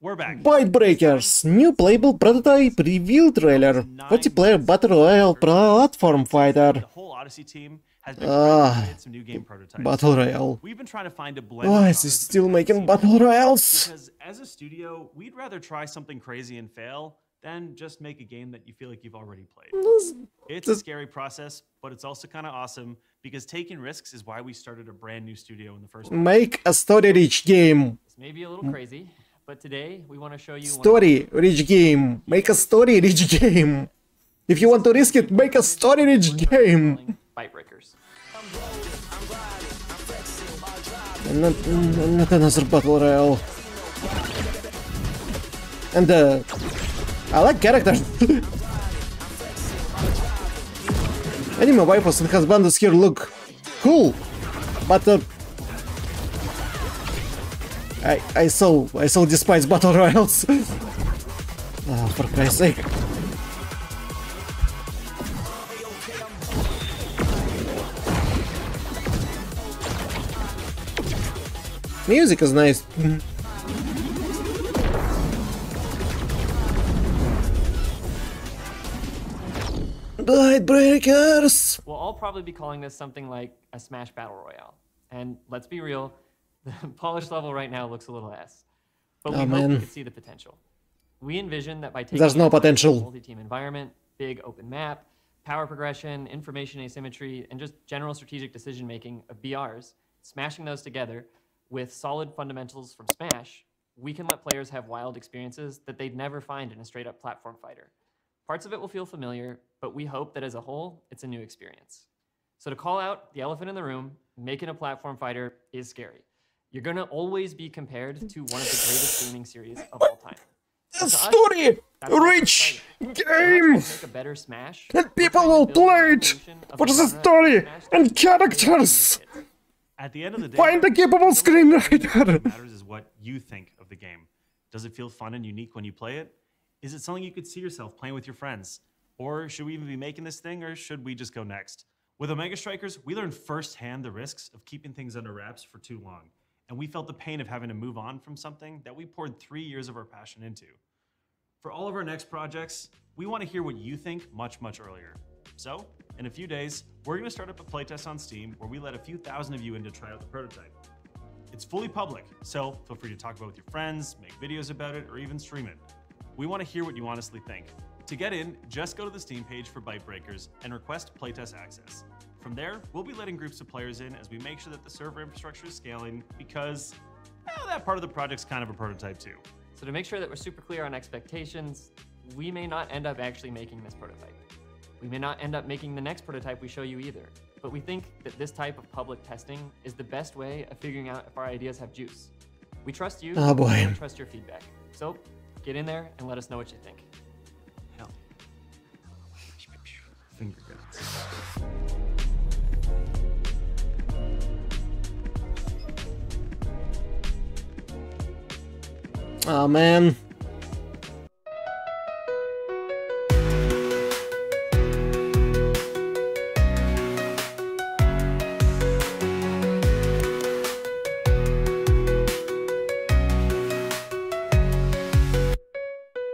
We're back. Byte Breakers, new playable prototype reveal trailer. Multiplayer battle royale platform fighter. The whole Odyssey team has been Ah, trying to create some new game prototypes. Battle royale. We've been trying to find a blend. Why of is he still making battle royales? Because as a studio, we'd rather try something crazy and fail than just make a game that you feel like you've already played. It's a scary process, but it's also kind of awesome because taking risks is why we started a brand new studio in the first place. Make a story-rich game. This may be a little crazy, but today we want to show you one Story-rich game. Make a story-rich game. If you want to risk it, make a story-rich game. the Byte Breakers. And not, not another battle royale. And uh, I like characters. Anime waifus and husbands here look cool, but uh, I I so I so despise battle royals. Ah, for Christ's sake. Music is nice. Byte Breakers! We'll all probably be calling this something like a Smash Battle Royale. And let's be real, the polish level right now looks a little ass. But we Oh, hope man. we could see the potential. We envision that by taking There's no potential. multi-team environment, big open map, power progression, information asymmetry, and just general strategic decision making of BRs, smashing those together with solid fundamentals from Smash, we can let players have wild experiences that they'd never find in a straight up platform fighter. Parts of it will feel familiar, but we hope that as a whole, it's a new experience. So to call out the elephant in the room, making a platform fighter is scary. You're gonna always be compared to one of the greatest gaming series of all time. A To us, story! that's what's Rich exciting. game! Make a better Smash. And people will play it evolution of for the the story and characters. At the end of the day, Find a capable what screenwriter. matters is what you think of the game. Does it feel fun and unique when you play it? Is it something you could see yourself playing with your friends? Or should we even be making this thing, or should we just go next? With Omega Strikers, we learned firsthand the risks of keeping things under wraps for too long, and we felt the pain of having to move on from something that we poured three years of our passion into. For all of our next projects, we want to hear what you think much, much earlier. So, in a few days, we're going to start up a playtest on Steam where we let a few thousand of you in to try out the prototype. It's fully public, so feel free to talk about it with your friends, make videos about it, or even stream it. We want to hear what you honestly think. To get in, just go to the Steam page for Byte Breakers and request playtest access. From there, we'll be letting groups of players in as we make sure that the server infrastructure is scaling because well, that part of the project's kind of a prototype too. So to make sure that we're super clear on expectations, we may not end up actually making this prototype. We may not end up making the next prototype we show you either. But we think that this type of public testing is the best way of figuring out if our ideas have juice. We trust you. Oh, boy. and We trust your feedback. So get in there and let us know what you think. Finger guns. Oh man.